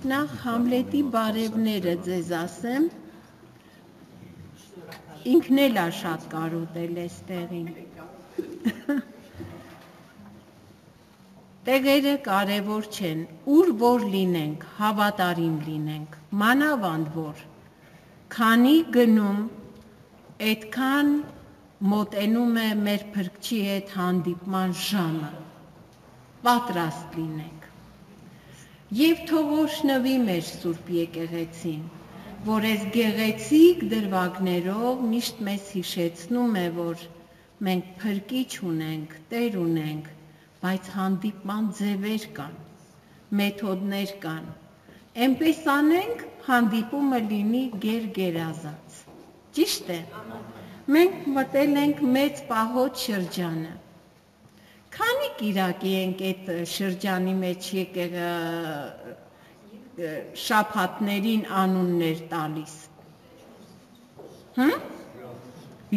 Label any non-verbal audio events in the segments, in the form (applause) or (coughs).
Նախ Համլետի բարևները ձեզ ասեմ։ Ինքն էլ է շատ կարոտել էստեղին։ Տեղերը կարևոր չեն, ուր որ լինենք, հավատարիմ լինենք, մանավանդ որ քանի գնում այդքան մոտենում է մեր փրկչի հետ հանդիպման ժամը։ Պատրաստ լինենք Եվ թող օրհնվի մեր Սուրբ Եկեղեցին, որ այս գեղեցիկ դրվագներով միշտ մեզ հիշեցնում է, որ մենք փրկիչ ունենք, Տեր ունենք, բայց հանդիպման ձևեր կան, մեթոդներ կան։ Էնպես անենք, հանդիպումը լինի գեր-գերազած։ Ճիշտ է։ Մենք մտել ենք մեծ պահոց շրջանը Քանի կիրակի ենք այդ շրջանի մեջ եկել շապատներին անուններ տալիս։ Հմ?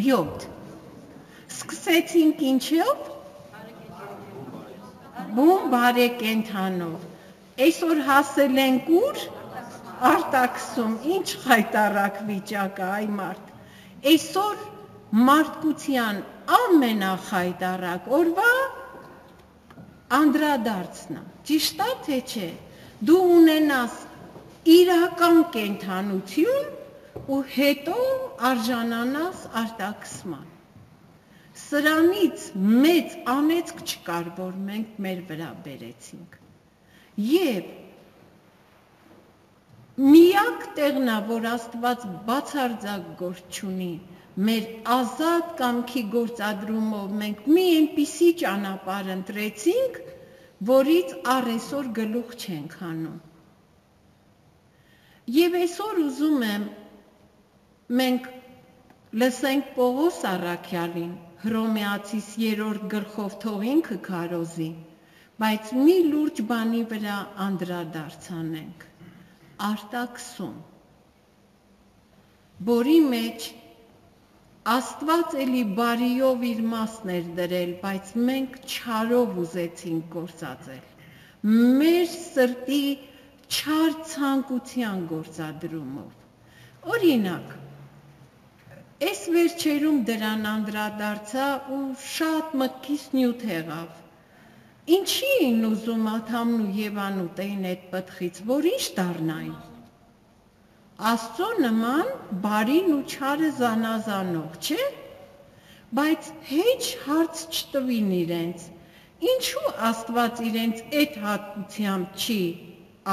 7։ Սկսեցինք ինչով։ Բում բարեկենթանով։ Այսօր հասել ենք ուր։ Արտաքսում, ինչ խայտարակ վիճակ է, այ մարդ։ Այսօր մարդկության ամենախայտարակ օրվա անդրադարձնա։ Ճիշտ է թե չէ։ Դու ունենաս իրական կենթանություն ու հետո արժանանաս արտաքսման։ Սրանից մեծ անեծք չկար, որ մենք մեր վրա բերեցինք։ Եվ միակ տեղն է, որ Աստված բացարձակ գործ չունի, մեր ազատ կամքի գործադրումով մենք մի այնպիսի ճանապարհ ընտրեցինք, որից առեսօր գլուխ չենք հանում։ Եվ այսօր ուզում եմ մենք լսենք Պողոս Արաքյալին, Հռոմեացիս 3-րդ գլխով թող ինքը քարոզի, բայց մի լուրջ բանի վրա անդրադարձանենք։ Արտաքսում, որի մեջ Աստված էլի բարիով իր մասն էր դրել, բայց մենք չարով ուզեցինք գործածել։ Մեր սրտի չար ցանկության գործադրումով։ Օրինակ, այս վերջերում դրան անդրադարձա ու շատ մտքիս նյութ եղավ։ Ինչի են ուզում Աթամն ու Եվան ուտեին այդ պտխից, որ ինչ դառնային։ Աստծո նման բարին ու չարը զանազանող, չէ՞։ Բայց հեչ հարց չտվին իրենց։ Ինչու Աստված իրենց այդ հատությամբ չի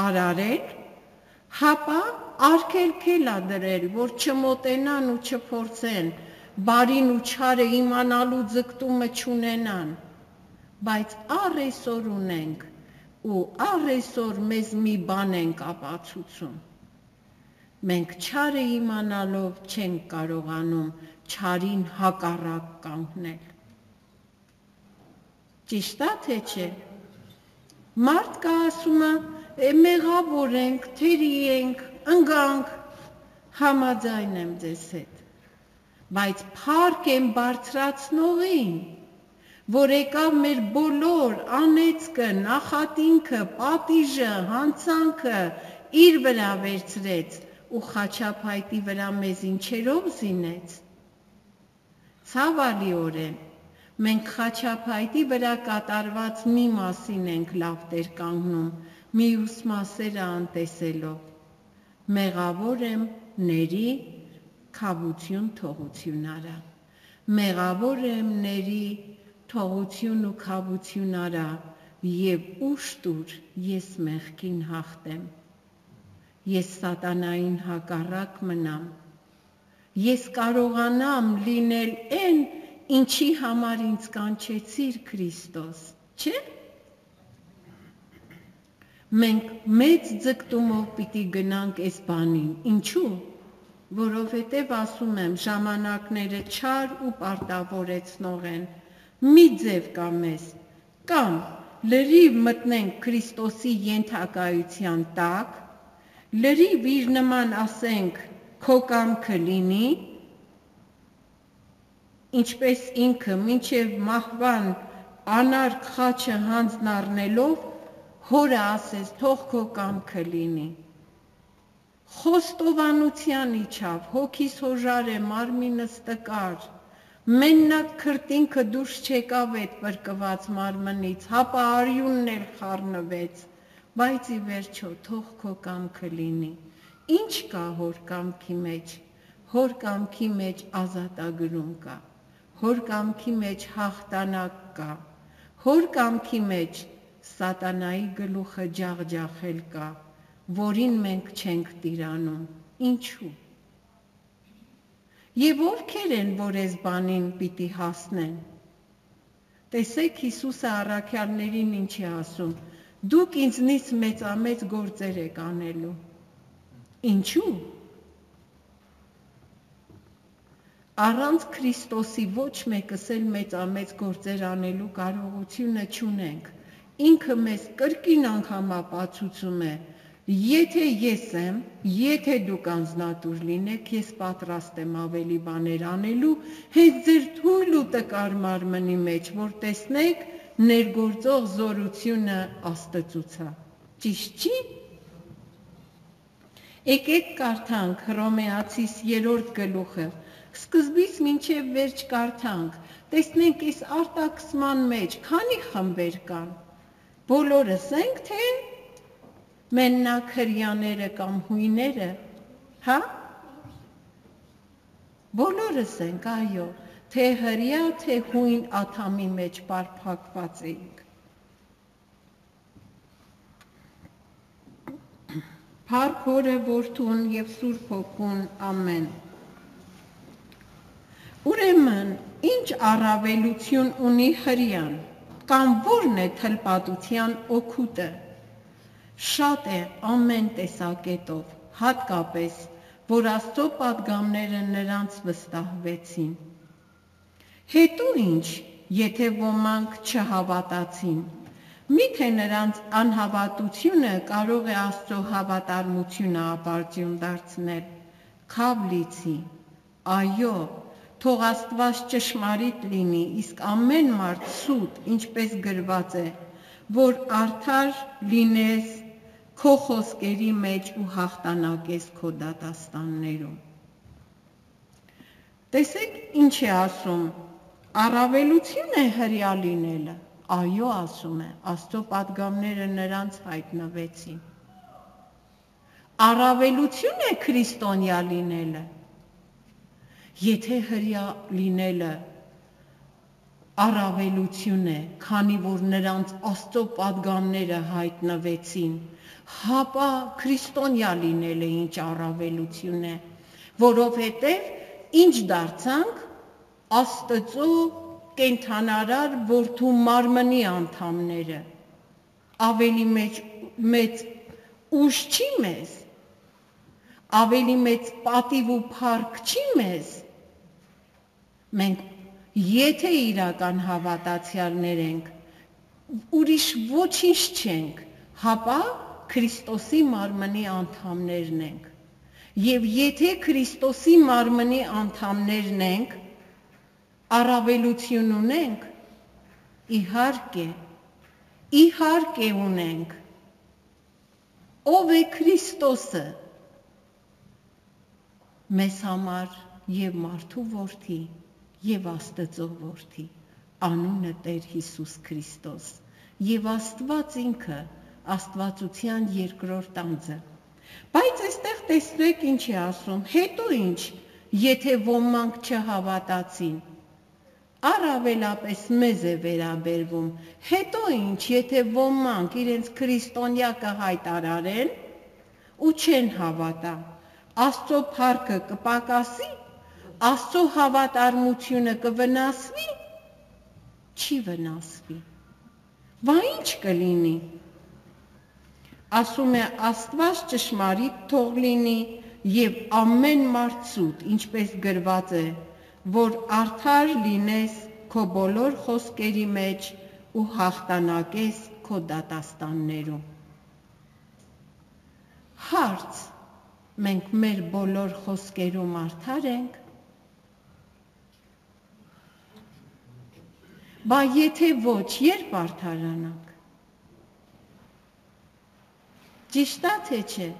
արարել։ Հապա արկելքել ա դրել, որ չմոտենան ու չփորձեն, բարին ու չարը իմանալու ձգտումը չունենան։ Բայց առեսօր ունենք ու առեսօր մեզ մի բան ենք ապացուցում Մենք չարը իմանալով չենք կարողանում չարին հակառակ կանգնել։ Ճիշտ է թե չէ։ Մարդ կա ասում է մեղավոր ենք, թերի ենք, ընգանք, համաձայն եմ ձեզ հետ։ Բայց փառք եմ բարձրացնողին, որ եկավ մեր բոլոր անեծքը, նախատինքը, պատիժը, հանցանքը իր վրա վերցրեց ու խաչապայտի վրա մեզ ինչերով զինեց։ Ցավալիորեն մենք խաչապայտի վրա կատարված մի մասին ենք լավ տեր կանգնում, միուս մասերը անտեսելով։ Մեղավոր եմ ների խավություն թողություն արա։ Մեղավոր եմ ների թողություն ու խավություն արա եւ ուշ տուր ես մեղքին հաղթեմ ես սատանային հակառակ մնամ։ Ես կարողանամ լինել այն, ինչի համար ինձ կանչեցիր Քրիստոս, չէ՞։ Մենք մեծ ձգտումով պիտի գնանք այս բանին։ Ինչու՞։ Որովհետև ասում եմ, ժամանակները չար ու պարտավորեցնող են։ Մի ձև կա մեզ, կամ լրիվ մտնենք Քրիստոսի ենթակայության տակ, լրիվ իր նման ասենք քո կամքը լինի ինչպես ինքը մինչև մահվան անարգ խաչը հանձն առնելով հորը ասես, թող քո կամքը լինի։ Խոստովանության իջավ, հոգիս հոժար է, մարմինս տկար, մեննակ քրտինքը դուրս չեկավ այդ բրկված մարմնից, հապա արյունն էլ խառնվեց, բայց ի վերջո թող քո կամքը լինի։ Ինչ կա հոր կամքի մեջ։ Հոր կամքի մեջ ազատագրում կա։ Հոր կամքի մեջ հաղթանակ կա։ Հոր կամքի մեջ սատանայի գլուխը ջաղջախել կա որին մենք չենք տիրանում։ Ինչու։ Եվ ովքեր են, որ այս բանին պիտի հասնեն։ Տեսեք Հիսուսը առաքյալներին ինչ է ասում. Դուք ինձնից մեծամեծ գործեր եք անելու։ Ինչու։ Առանց Քրիստոսի ոչ մեկս էլ մեծամեծ գործեր անելու կարողությունը չունենք։ Ինքը մեզ կրկին անգամ ապացուցում է, Եթե ես եմ, եթե դուք անznատուր լինեք, ես պատրաստ եմ ավելի բաներ անելու, հենց ձեր թույլ ու տկար մարմնի մեջ, որ տեսնեք ներգործող զորությունը աստծուցա։ Ճիշտ չի։ Եկեք կարդանք Հռոմեացիս 3-րդ գլուխը։ Սկզբից մինչև վերջ կարդանք։ Տեսնենք այս արտաքսման մեջ քանի խմբեր կան։ Բոլորս ենք թե մենակ հрьяները կամ հույները, հա՞։ Բոլորս ենք, այո թե հрья, թե հույն աթամի մեջ բարփակված էինք։ Փառք օրը որդուն եւ Սուրբ Հոգուն ամեն։ Ուրեմն, ինչ առավելություն ունի հрьян կամ ո՞րն է թլպատության օգուտը։ Շատ է ամեն տեսակետով, հատկապես որ Աստծո падգամները նրանց վստահվեցին։ Հետո ինչ, եթե ոմանք չհավատացին։ Միթե նրանց անհավատությունը կարող է Աստծո հավատարմությունը ապարդյուն դարձնել։ Քավլիցի։ Այո, թող Աստված ճշմարիտ լինի, իսկ ամեն մարդ սուտ, ինչպես գրված է, որ արդար լինես քո խոսքերի մեջ ու հաղթանակես քո դատաստաններում։ Տեսեք ինչ է ասում, առավելություն է հրյա լինելը։ Այո, ասում է, Աստծո падգամները նրանց հայտնվեցին։ Առավելություն է քրիստոնյա լինելը։ Եթե հրյա լինելը առավելություն է, քանի որ նրանց Աստծո падգամները հայտնվեցին, հապա քրիստոնյա լինելը ինչ առավելություն է, որովհետև ինչ դարձանք Աստծո կենթանարար որդու մարմնի անդամները ավելի մեծ մեծ ուժ չի մեզ ավելի մեծ պատիվ ու փառք չի մեզ մենք եթե իրական հավատացյալներ ենք ուրիշ ոչինչ չենք հապա Քրիստոսի մարմնի անդամներն ենք։ Եվ եթե Քրիստոսի մարմնի անդամներն ենք, առավելություն ունենք, իհարկե, իհարկե ունենք։ Ով է Քրիստոսը։ Մեզ համար եւ մարդու որդի եւ Աստծո որդի անունը Տեր Հիսուս Քրիստոս եւ Աստված ինքը Աստվածության երկրորդ անձը։ Բայց այստեղ տեսնեք ինչ է ասում, հետո ինչ, եթե ոմանք չհավատացին։ Առավելապես մեզ է վերաբերվում։ Հետո ինչ, եթե ոմանք իրենց քրիստոնյակը հայտարարեն ու չեն հավատա։ Աստծո փառքը կպակասի, Աստծո հավատարմությունը կվնասվի, չի վնասվի։ Բա ինչ կլինի ասում է Աստված ճշմարիտ թող լինի եւ ամեն մարդ սուտ, ինչպես գրված է, որ արդար լինես քո բոլոր խոսքերի մեջ ու հաղթանակես քո դատաստաններում։ Հարց. մենք մեր բոլոր խոսքերում արդար ենք։ Բա եթե ոչ, երբ արդարանանք։ Ճիշտ է թե չէ։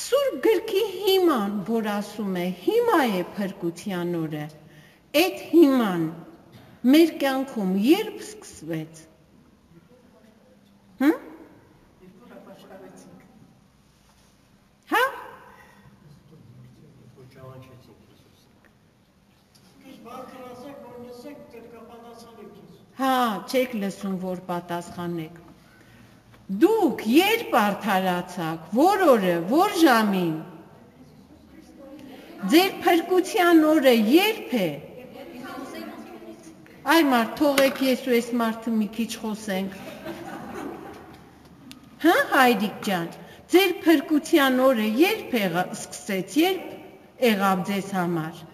Սուրբ գրքի հիման, որ ասում է, հիմա է փրկության օրը, այդ հիման մեր կյանքում երբ սկսվեց։ Հմ? Հա? Հա, չեք լսում, որ պատասխանեք։ Դուք երբ արդարացաք, որ օրը, որ ժամին։ Ձեր փրկության օրը երբ է։ Այ մարդ, թողեք ես ու այս մարդը մի քիչ խոսենք։ Հա, հայրիկ ջան, ձեր փրկության օրը երբ եղա սկսեց, երբ եղավ ձեզ համար։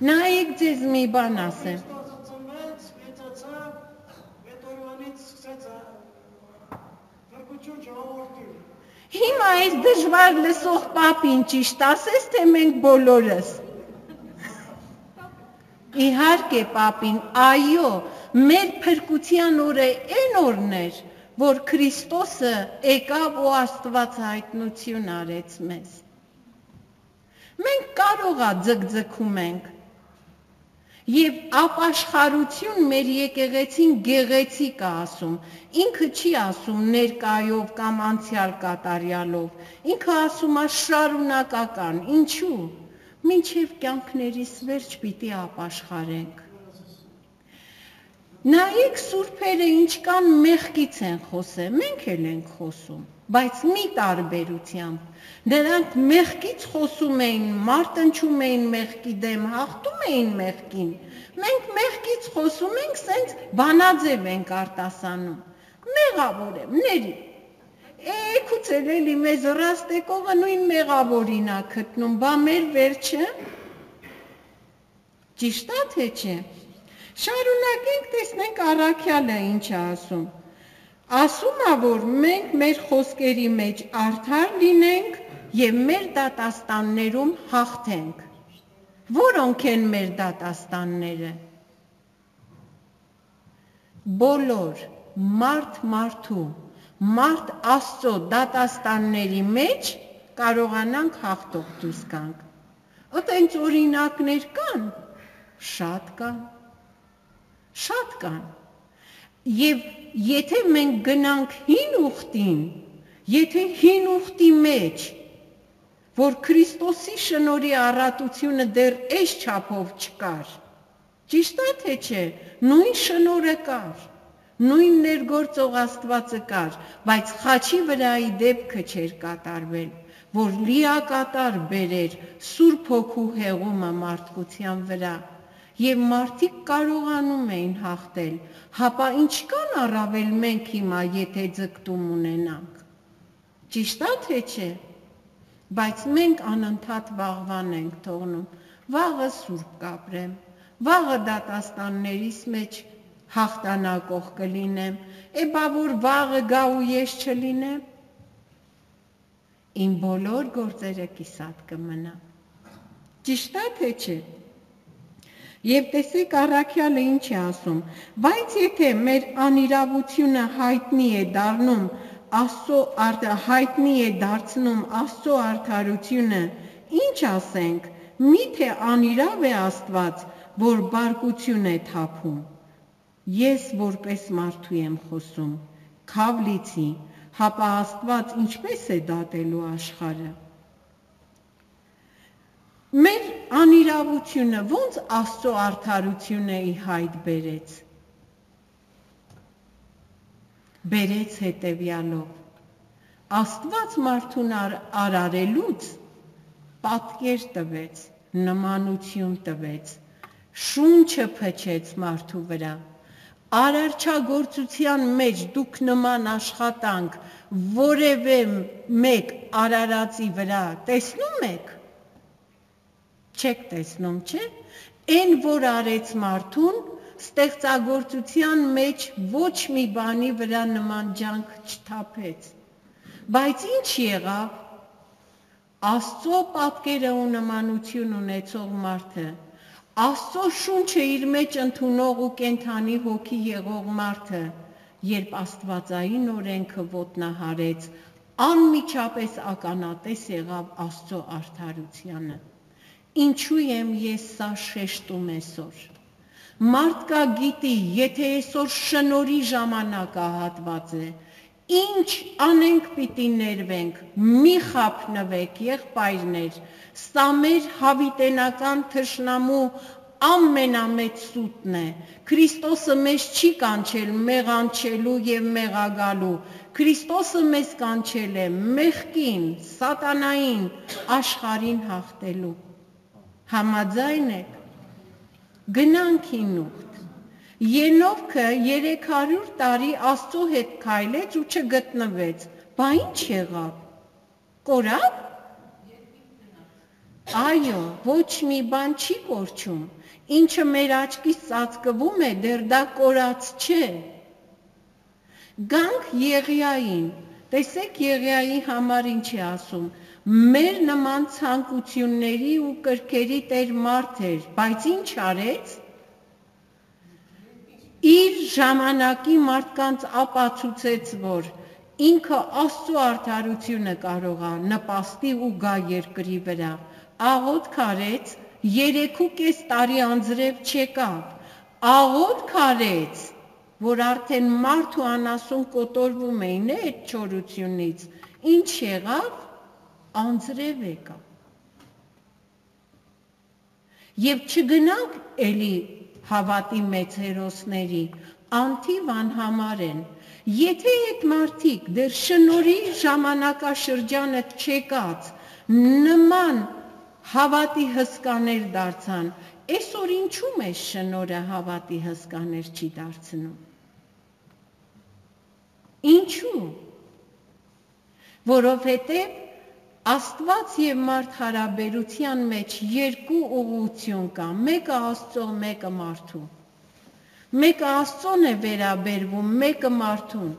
Նայեք ձեզ մի բան ասեմ։ Հիմա այս դժվար լսող պապին ճիշտ ասես, թե մենք բոլորս։ Իհարկե պապին, այո, մեր փրկության օրը այն օրն էր, որ Քրիստոսը եկավ ու Աստված հայտնություն արեց մեզ։ Մենք կարողա ձգձգում ենք, Եվ ապաշխարություն մեր եկեղեցին գեղեցիկ է ասում։ Ինքը չի ասում ներկայով կամ անցյալ կատարյալով։ Ինքը ասում է շարունակական։ Ինչու՞։ Մինչև կյանքներիս վերջ պիտի ապաշխարենք։ Նայեք սուրբերը ինչ կան մեղքից են խոսել, մենք էլ ենք խոսում, բայց մի տարբերությամբ։ Նրանք մեղքից խոսում էին, մարտնչում էին մեղքի դեմ, հաղթում էին մեղքին։ Մենք մեղքից խոսում ենք, սենց բանաձև ենք արտասանում։ Մեղավոր եմ, ների։ Էքուցել էլի մեզ ռաստեկողը նույն մեղավորին է գտնում, բա մեր վերջը։ Ճիշտ է թե չէ։ Շարունակենք, տեսնենք առաքյալը ինչ է ասում։ Ասում է, որ մենք մեր խոսքերի մեջ արդար լինենք եւ մեր դատաստաններում հաղթենք։ Որոնք են մեր դատաստանները։ Բոլոր մարդ մարդու, մարդ Աստծո դատաստանների մեջ կարողանանք հաղթող դուրս գանք։ Այդտենց օրինակներ կան, շատ կան։ Շատ կան։ Եվ եթե մենք գնանք հին ուխտին, եթե հին ուխտի մեջ որ Քրիստոսի շնորի առատությունը դեռ այս չափով չկար։ Ճիշտ է թե չէ, նույն շնորը կար, նույն ներգործող Աստվածը կար, բայց խաչի վրայի դեպքը չէր կատարվել, որ լիակատար բերեր Սուրբ Հոգու հեղումը մարդկության վրա եւ մարդիկ կարողանում էին հաղթել, հապա ինչքան առավել մենք հիմա եթե ձգտում ունենանք։ Ճիշտ է թե չէ բայց մենք անընդհատ վաղվան ենք թողնում։ Վաղը սուրբ կապրեմ, վաղը դատաստաններից մեջ հաղթանակող կլինեմ, է բա որ վաղը գա ու ես չլինեմ։ Իմ բոլոր գործերը կիսատ կմնա։ Ճիշտ է թե չէ։ Եվ տեսեք առաքյալը ինչ է ասում, բայց եթե մեր անիրավությունը հայտնի է դառնում Աստծո հայտնի է դարձնում Աստծո արդարությունը, ինչ ասենք, միթե անիրավ է Աստված, որ բարկություն է թափում։ Ես որպես մարդու եմ խոսում, քավլիցի, հապա Աստված ինչպես է դատելու աշխարհը։ Մեր անիրավությունը ոնց Աստծո արդարությունը ի հայտ բերեց բերեց հետևյալով. Աստված մարդուն ար, արարելուց պատկեր տվեց, նմանություն տվեց, շունչը փչեց մարդու վրա։ Արարչագործության մեջ դուք նման աշխատանք որևէ մեկ արարածի վրա տեսնում եք։ Չեք տեսնում, չէ՞։ Այն որ արեց մարդուն, ստեղծագործության մեջ ոչ մի բանի վրա նման ջանք չթափեց։ Բայց ինչ եղավ։ Աստծո պատկերը ու նմանություն ունեցող մարդը, Աստծո շունչը իր մեջ ընդունող ու կենթանի հոգի եղող մարդը, երբ Աստվածային օրենքը ոտնահարեց, անմիջապես ականատես եղավ Աստծո արդարությանը։ Ինչու եմ ես սա շեշտում այսօր։ Մարդկա գիտի, եթե այսօր շնորի ժամանակահատված է, ինչ անենք պիտի ներվենք, մի խափնվեք, եղբայրներ, սա մեր հավիտենական թշնամու ամենամեծ սուտն է։ Քրիստոսը մեզ չի կանչել մեղանչելու եւ մեղագալու։ Քրիստոսը մեզ կանչել է մեղքին, սատանային, աշխարհին հաղթելու։ Համաձայն եք։ Գնանք ինուղ Ենովքը 300 տարի Աստծո հետ քայլեց ու չգտնվեց։ Բա ինչ եղավ։ Կորավ։ Այո, ոչ մի բան չի կորչում։ Ինչը մեր աչքից ծածկվում է, դեռ դա կորած չէ։ Գանք Եղիային։ Տեսեք Եղիայի համար ինչ է ասում։ Մեր նման ցանկությունների ու կրքերի տեր մարդ էր, բայց ինչ արեց? Իր ժամանակի մարդկանց ապացուցեց, որ ինքը Աստծո արդարությունը կարող է նպաստի ու գա երկրի վրա։ Աղոտ քարեց, 3.5 տարի անձրև չեկավ։ Աղոտ քարեց, որ արդեն մարդ ու անասուն կոտորվում էին այդ չորությունից։ Ինչ եղավ։ Անձրև եկավ։ Եվ չգնանք էլի հավատի մեծ հերոսների, անթիվ անհամար են։ Եթե այդ մարդիկ դեռ շնորի ժամանակաշրջանը չեկած նման հավատի հսկաներ դարձան, այսօր ինչու մեզ շնորը հավատի հսկաներ չի դարձնում։ Ինչու։ Որովհետև Աստված եւ մարդ հարաբերության մեջ երկու ուղղություն կա, մեկը Աստծո, մեկը մարդու։ Մեկը Աստծոն է վերաբերվում, մեկը մարդուն։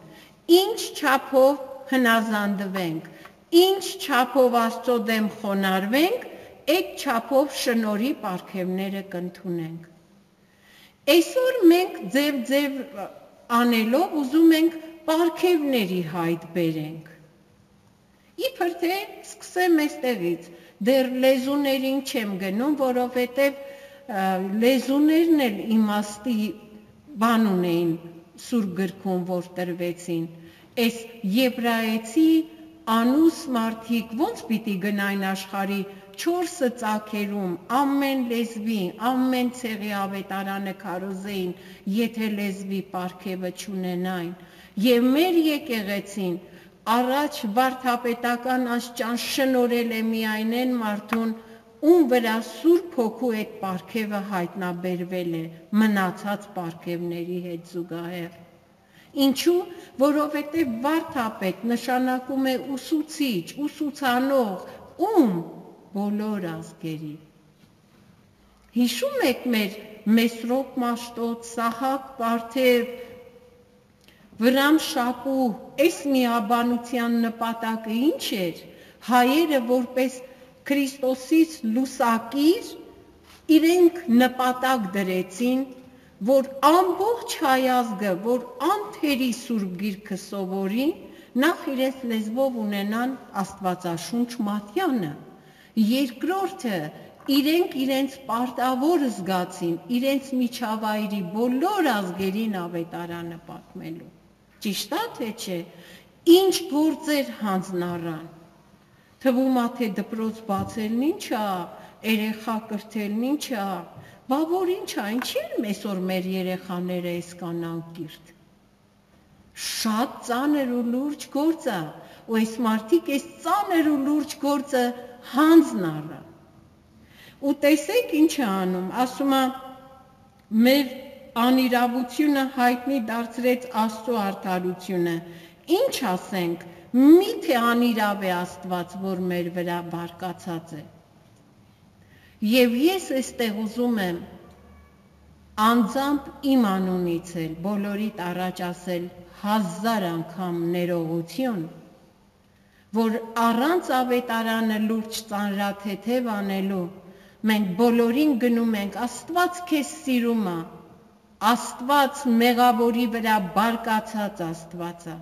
Ինչ չափով հնազանդվենք, ինչ չափով Աստծո դեմ խոնարհվենք, այդ չափով շնորի ապարքևները կընդունենք։ Այսօր մենք ձև-ձև անելով ուզում ենք ապարքևների հայտ բերենք Իբր թե սկսեմ այստեղից, դեռ լեզուներին չեմ գնում, որովհետև լեզուներն էլ իմաստի բան ունեին սուր գրքում, որ տրվեցին։ Այս եբրայեցի անուս մարդիկ ոնց պիտի գնային աշխարի չորսը ծակերում ամեն լեզվի, ամեն ցեղի ավետարանը կարոզեին, եթե լեզվի պարգևը չունենային։ Եվ մեր եկեղեցին առաջ վարդապետական աշճան շնորել է միայն այն մարդուն, ում վրա Սուրբ Հոգու այդ պարգևը հայտնաբերվել է մնացած պարգևների հետ զուգահեռ։ Ինչու, որովհետև վարդապետ նշանակում է ուսուցիչ, ուսուցանող, ում բոլոր ազգերի։ Հիշում եք մեր Մեսրոպ Մաշտոց, Սահակ Պարթև, Վրամ շապու այս միաբանության նպատակը ինչ էր։ Հայերը որպես Քրիստոսից լուսակիր իրենք նպատակ դրեցին, որ ամբողջ հայազգը, որ անթերի սուրբ գիրքը սովորի, նախ իրենց լեզվով ունենան Աստվածաշունչ Մատյանը։ Երկրորդը իրենք իրենց պարտավոր զգացին իրենց միջավայրի բոլոր ազգերին ավետարանը պատմելու։ Ճիշտ է թե չէ։ Ինչ գործեր հանձնարան։ Թվում է թե դպրոց բացելն ինչ է, երեխա կրթելն ինչ է, բա որ ինչ է, ինչի՞ այսօր մեր երեխաները այսքան կիրթ։ Շատ ծանր ու լուրջ գործ է, ու այս մարդիկ այս ծանր ու լուրջ գործը հանձն առան։ Ու տեսեք ինչ է անում, ասում է մեր անիրավությունը հայտնի դարձրեց Աստծո արդարությունը։ Ինչ ասենք, միթե անիրավ է Աստված, որ մեր վրա բարկացած է։ Եվ ես այստեղ ուզում եմ անձամբ իմ անունից էլ բոլորիդ առաջ ասել հազար անգամ ներողություն, որ առանց ավետարանը լուրջ ծանրաթեթև անելու մենք բոլորին գնում ենք Աստված քեզ սիրում է Աստված մեղավորի վրա բարկացած Աստվածա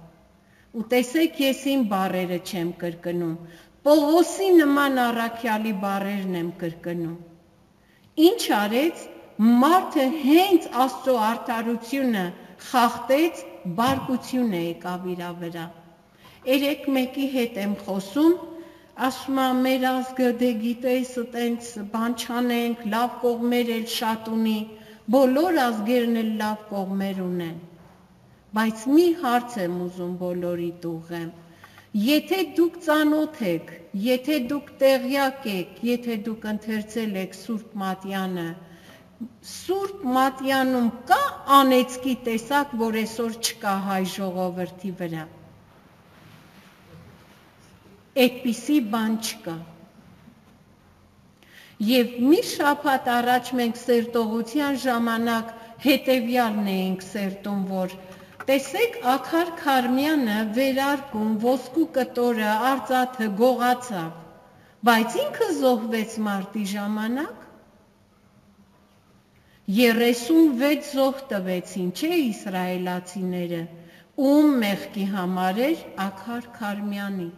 ու տեսեք ես իմ բարերը չեմ կրկնում Պողոսի նման առաքյալի բարերն եմ կրկնում Ինչ արեց մարդը հենց Աստծո արդարությունը խախտեց բարկություն է եկավ իր վրա Երեք մեկի հետ եմ խոսում, ասում եմ մեր ազգը դե գիտես, տենց բան չանենք, լավ կողմեր էլ շատ ունի, բոլոր ազգերն էլ լավ կողմեր ունեն։ Բայց մի հարց եմ ուզում բոլորի տուղեմ։ Եթե դուք ծանոթ եք, եթե դուք տեղյակ եք, եթե դուք ընթերցել եք Սուրբ Մատյանը, Սուրբ Մատյանում կա անեցքի տեսակ, որ այսօր չկա հայ ժողովրդի վրա այդպիսի բան չկա։ Եվ մի շաբաթ առաջ մենք սերտողության ժամանակ հետևյալն էինք սերտում, որ տեսեք Աքար Քարմյանը վերարկում ոսկու կտորը արծաթը գողացավ, բայց ինքը զոհվեց մարտի ժամանակ 36 զոհ տվեցին, չէ իսրայելացիները, ում մեղքի համար էր Աքար Քարմյանի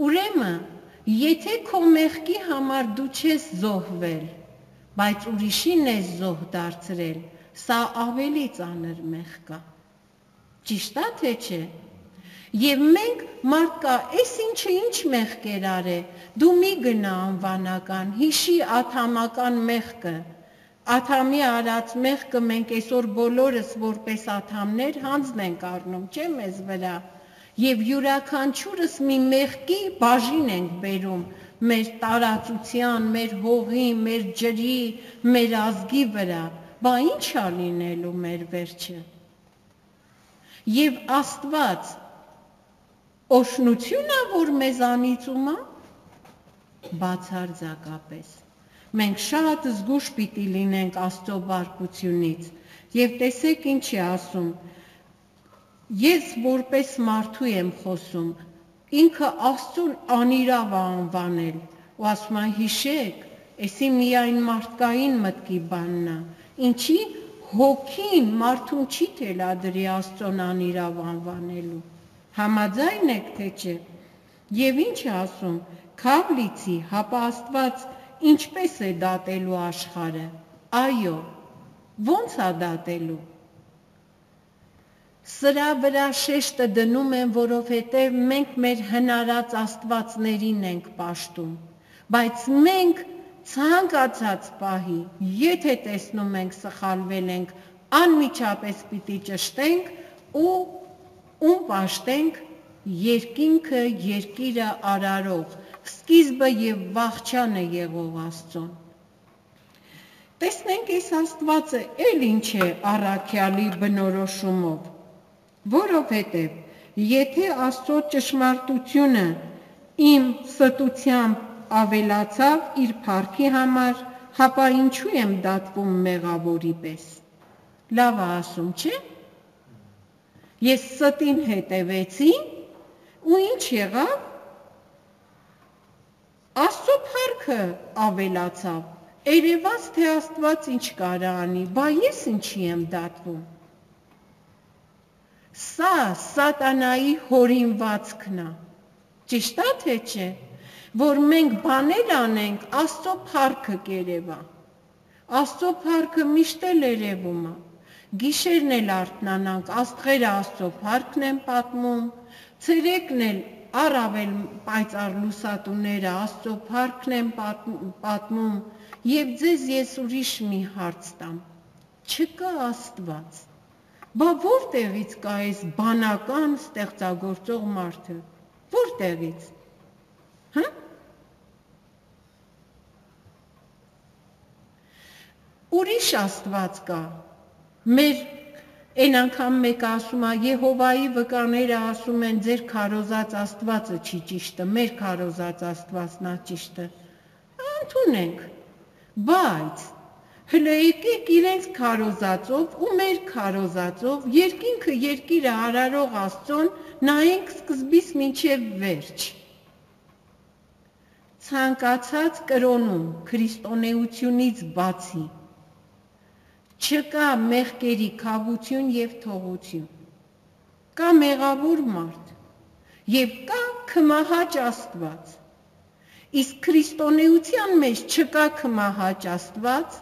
Ուրեմն, եթե քո մեղքի համար դու չես զոհվել, բայց ուրիշին ես զոհ դարձրել, սա ավելի ծանր մեղ կա։ Ճիշտ է թե չէ։ Եվ մենք մարդկա, այս ինչը ինչ մեղքեր արե, դու մի գնա անվանական, հիշի աթամական մեղքը։ Աթամի արած մեղքը մենք այսօր բոլորս որպես աթամներ հանձն ենք առնում, չէ՞ մեզ վրա եւ յուրաքանչյուրս մի մեղքի բաժին ենք բերում. Մեր տարածության, մեր հողի, մեր ջրի, մեր ազգի վրա, բա ի՞նչ է լինելու մեր վերջը։ Եվ Աստված օշնությունա, որ մեզանից ումա բացարձակապես։ Մենք շատ զգուշ պիտի լինենք Աստծո բարկությունից։ Եվ տեսեք ինչ է ասում Ես որպես մարդու եմ խոսում, ինքը Աստծուն անիրավ անվանել, ու ասում է հիշեք, էսի միայն մարդկային մտքի բանն է, ինչի հոգին մարդուն չի թելադրի Աստծուն անիրավ անվանելու։ Համաձայն եք թե չէ։ Եվ ինչ է ասում, Քավլիցի հապա Աստված ինչպես է դատելու աշխարը։ Այո, ո՞նց է դատելու Սրա վրա շեշտը դնում են, որովհետև մենք մեր հնարած աստվածներին ենք պաշտում, բայց մենք ցանկացած պահի, եթե տեսնում ենք սխալվել ենք, անմիջապես պիտի ճշտենք ու ում պաշտենք երկինքը երկիրը արարող, սկիզբը եւ վախճանը եղող Աստծուն։ Տեսնենք այս Աստվածը ել ինչ է առաքյալի բնորոշումով որովհետև եթե Աստծո ճշմարտությունը իմ ստությամբ ավելացավ իր փառքի համար, հապա ինչու եմ դատվում մեղավորի պես։ Լավ ասում, չէ՞։ Ես ստին հետևեցի ու ինչ եղավ։ Աստծո փառքը ավելացավ։ Երևաց թե Աստված ինչ կարա անի, բա ես ինչի եմ դատվում։ Սա սատանայի հորինվածքն է։ Ճիշտ է թե չէ, որ մենք բաներ անենք, Աստծո փառքը կերևա։ Աստծո փառքը միշտ էլ երևում է։ Գիշերն էլ արթնանանք, աստղերը Աստծո փառքն են պատմում, ցերեկն էլ առավել պայծառ լուսատուները Աստծո փառքն են պատմում, եւ ձեզ ես ուրիշ մի հարց տամ։ Չկա Աստված Բա որտեղից կա այս բանական ստեղծագործող մարդը։ Որտեղից։ Հա? Ուրիշ Աստված կա։ Մեր Այն անգամ մեկը ասում է Եհովայի վկաները ասում են ձեր քարոզած Աստվածը չի ճիշտը, մեր քարոզած Աստվածն է ճիշտը։ Ընդունենք։ Բայց Եկեք իրենց քարոզածով ու մեր քարոզածով երկինքը երկիրը արարող Աստծուն նայենք սկզբից մինչև վերջ։ Ցանկացած կրոնում քրիստոնեությունից բացի չկա մեղքերի խավություն եւ թողություն։ Կա մեղավոր մարդ եւ կա քմահաճ Աստված։ Իսկ քրիստոնեության մեջ չկա քմահաճ Աստված,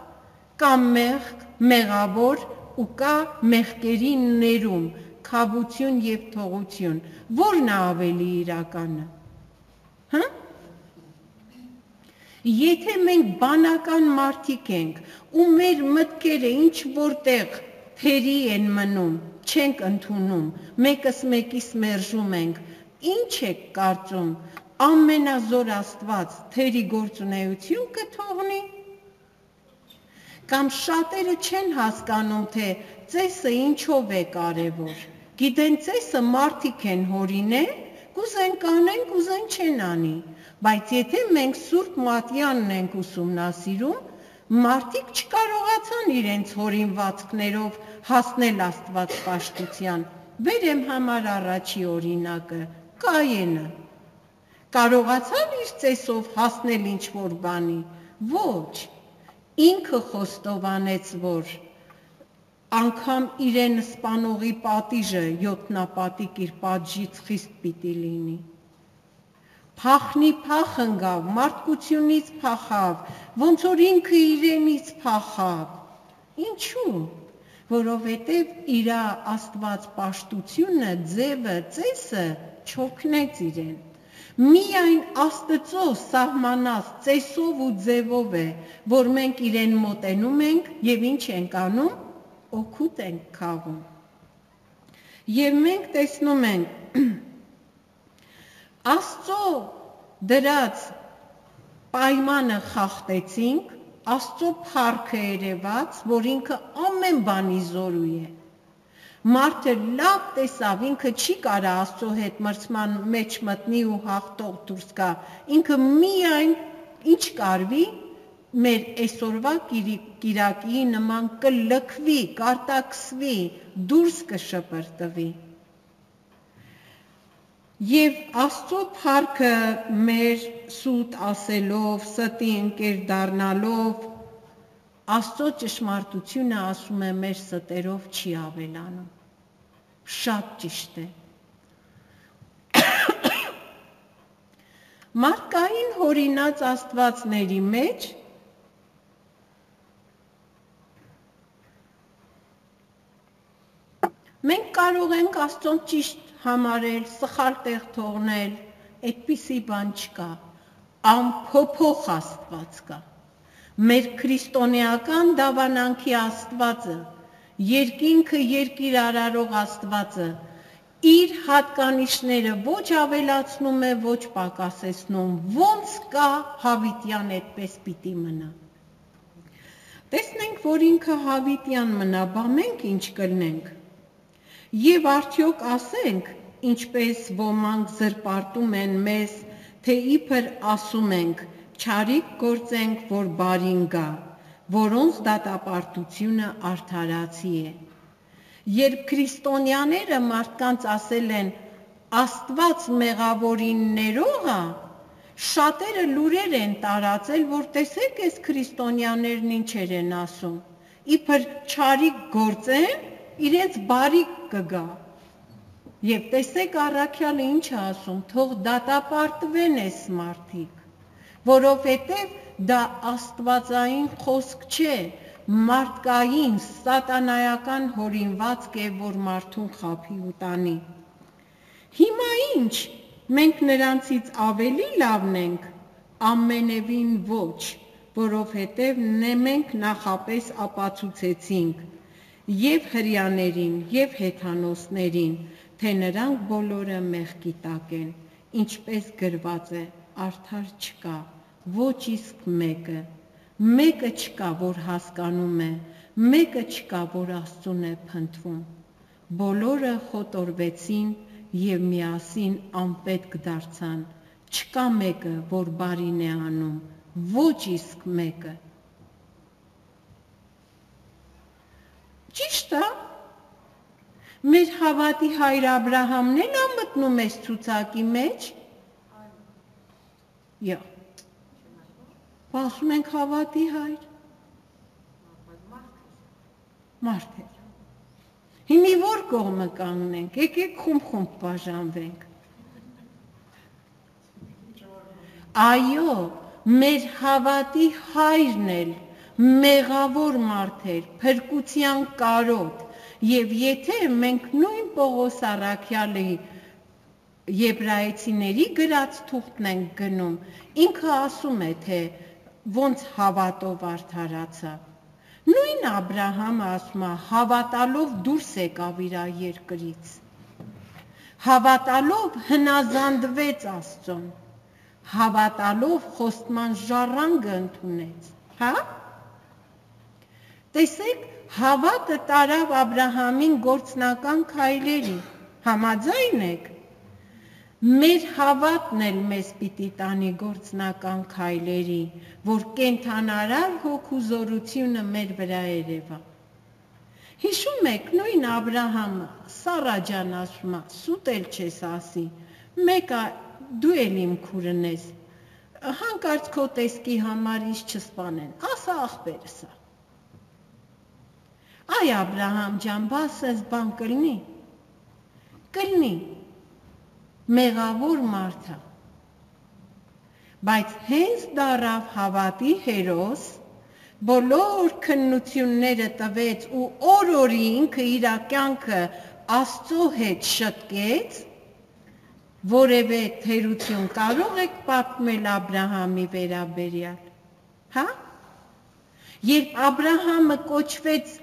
կա մեղք, մեղավոր ու կա մեղքերի ներում, խավություն եւ թողություն։ Որն է ավելի իրականը։ Հա? Եթե մենք բանական մարդիկ ենք ու մեր մտքերը ինչ որտեղ թերի են մնում, չենք ընդունում, մեկս մեկիս մերժում ենք, ինչ եք կարծում, ամենազոր Աստված թերի գործունեություն կթողնի կամ շատերը չեն հասկանում, թե ծեսը ինչով է կարևոր։ Գիտեն ծեսը մարդիկ են հորինել, կուզեն կանեն, կուզեն չեն անի։ Բայց եթե մենք Սուրբ Մատյանն ենք ուսումնասիրում, մարդիկ չկարողացան իրենց հորինվածքներով հասնել Աստված պաշտության։ Բերեմ համար առաջի օրինակը՝ Կայենը։ Կարողացան իր ծեսով հասնել ինչ որ բանի։ Ոչ ինքը խոստովանեց, որ անգամ իրեն սպանողի պատիժը յոթնապատիկ իր պատժից խիստ պիտի լինի։ Փախնի փախ ընկավ, մարդկությունից փախավ, ոնց որ ինքը իրենից փախավ։ Ինչու՞։ Որովհետև իր Աստված պաշտությունը, ձևը, ծեսը չօգնեց իրեն միայն Աստծո սահմանած ծեսով ու ձևով է, որ մենք իրեն մոտենում ենք եւ ինչ ենք անում, օգուտ ենք խաղում։ Եվ մենք տեսնում ենք (clears throat) Աստծո դրած պայմանը խախտեցինք, Աստծո փառքը երևաց, որ ինքը ամեն բանի զորու է Մարդը լավ տեսավ, ինքը չի կարա Աստծո հետ մրցման մեջ մտնի ու հաղթող դուրս գա։ Ինքը միայն ինչ կարվի մեր այսօրվա կիրակի նման կլքվի, կարտաքսվի, դուրս կշպրտվի։ Եվ Աստծո փառքը մեր սուտ ասելով, ստի ընկեր դառնալով Աստծո ճշմարտությունը ասում է մեր ստերով չի ավելանում։ Շատ ճիշտ է։ (coughs) Մարդկային հորինած աստվածների մեջ մենք կարող ենք Աստծուն ճիշտ համարել, սխալ տեղ թողնել, այդպիսի բան չկա։ Ամփոփող Աստված կա մեր քրիստոնեական դավանանքի Աստվածը, երկինքը երկիր արարող Աստվածը իր հատկանիշները ոչ ավելացնում է, ոչ պակասեցնում, ոնց կա հավիտյան այդպես պիտի մնա։ Տեսնենք, որ ինքը հավիտյան մնա, բա մենք ինչ կլնենք։ Եվ արդյոք ասենք, ինչպես ոմանք զրպարտում են մեզ, թե իբր ասում ենք, չարիք գործենք, որ բարին գա, որոնց դատապարտությունը արդարացի է։ Երբ քրիստոնյաները մարդկանց ասել են Աստված մեղավորին ներողա, շատերը լուրեր են տարածել, որ տեսեք այս քրիստոնյաներն ինչեր են ասում։ Իբր չարիք գործեն, իրենց բարիք կգա։ Եվ տեսեք առաքյալը ինչ ասում, թող դատապարտվեն այս մարդիկ որովհետև դա աստվածային խոսք չէ, մարդկային սատանայական հորինվածք է, որ մարդուն խափի ու տանի։ Հիմա ինչ, մենք նրանցից ավելի լավն ենք, ամենևին ոչ, որովհետև մենք նախապես ապացուցեցինք եւ հрьяաներին, եւ հեթանոսներին, թե նրանք բոլորը մեղքի տակ են, ինչպես գրված է, արդար չկա ոչ իսկ մեկը։ Մեկը չկա, որ հասկանում է, մեկը չկա, որ Աստծուն է փնտրում։ Բոլորը խոտորվեցին եւ միասին անպետք դարձան։ Չկա մեկը, որ բարին է անում, ոչ իսկ մեկը։ Ճիշտ է։ Մեր հավատի հայր Աբրահամն էլ ա մտնում այս ցուցակի մեջ։ Յա։ Ասում ենք հավատի հայր։ Մարդ է։ Հիմի որ կողմը կանգնենք, եկեք խումբ-խումբ բաժանվենք։ Այո, մեր հավատի հայրն էլ մեղավոր մարդ էր, փրկության կարոտ, եւ եթե մենք նույն Պողոս Արաքյալի Եբրայեցիների գրած թուղթն ենք գնում, ինքը ասում է, թե ոնց հավատով արդարացավ։ Նույն Աբ รา համը ասում է, հավատալով դուրս եկավ իր երկրից։ Հավատալով հնազանդվեց Աստծուն հավատալով խոստման ժառանգը ընդունեց, հա? Տեսեք, հավատը տարավ Աբ รา համին գործնական քայլերի, համաձայն եք։ Մեր հավատն էլ մեզ պիտի տանի գործնական քայլերի, որ կենթանարար հոգու զորությունը մեր վրա երևա։ Հիշում եք նույն Աբրահամը, Սարա ջան ասում է, սուտ էլ չես ասի։ Մեկը դու էլ իմ քուրն ես։ Հանկարծ քո տեսքի համար իս չսպանեն։ Ասա ախպերս։ Այ Աբրահամ ջան, բասես բան կլնի։ Կլնի, Մեղավոր մարդ է։ Բայց հենց դարավ հավատի հերոս, բոլոր քննությունները տվեց ու օր-օրի ինքը իր կյանքը Աստծո հետ շտկեց որևէ թերություն կարող եք պատմել Աբ รา համի վերաբերյալ։ Հա? Երբ Աբ รา համը կոչվեց,